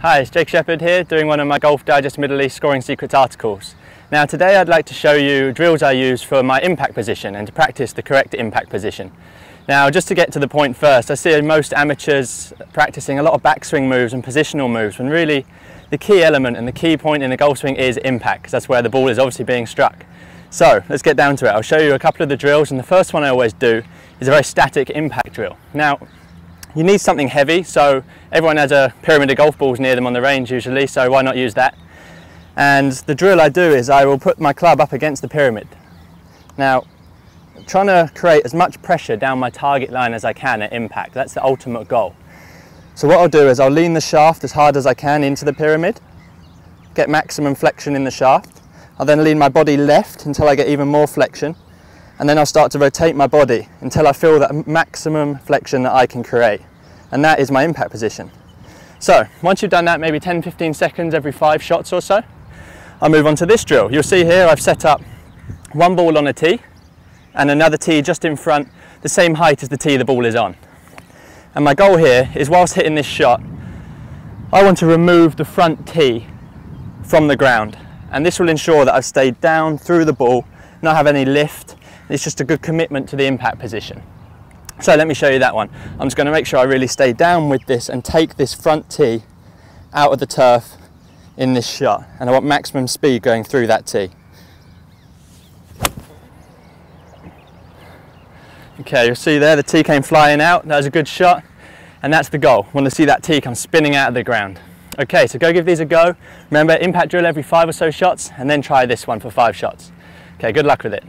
Hi, it's Jake Shepherd here doing one of my Golf Digest Middle East Scoring Secrets articles. Now today I'd like to show you drills I use for my impact position and to practice the correct impact position. Now just to get to the point first, I see most amateurs practicing a lot of backswing moves and positional moves when really the key element and the key point in the golf swing is impact because that's where the ball is obviously being struck. So let's get down to it. I'll show you a couple of the drills and the first one I always do is a very static impact drill. Now you need something heavy, so everyone has a pyramid of golf balls near them on the range usually, so why not use that? And the drill I do is I will put my club up against the pyramid. Now, I'm trying to create as much pressure down my target line as I can at impact. That's the ultimate goal. So what I'll do is I'll lean the shaft as hard as I can into the pyramid, get maximum flexion in the shaft. I'll then lean my body left until I get even more flexion and then I'll start to rotate my body until I feel that maximum flexion that I can create. And that is my impact position. So once you've done that, maybe 10, 15 seconds every five shots or so, I'll move on to this drill. You'll see here I've set up one ball on a tee and another tee just in front, the same height as the tee the ball is on. And my goal here is whilst hitting this shot, I want to remove the front tee from the ground. And this will ensure that I've stayed down through the ball, not have any lift, it's just a good commitment to the impact position. So let me show you that one. I'm just going to make sure I really stay down with this and take this front tee out of the turf in this shot. And I want maximum speed going through that tee. Okay, you'll see there the tee came flying out. That was a good shot. And that's the goal. Want to see that tee come spinning out of the ground. Okay, so go give these a go. Remember, impact drill every five or so shots, and then try this one for five shots. Okay, good luck with it.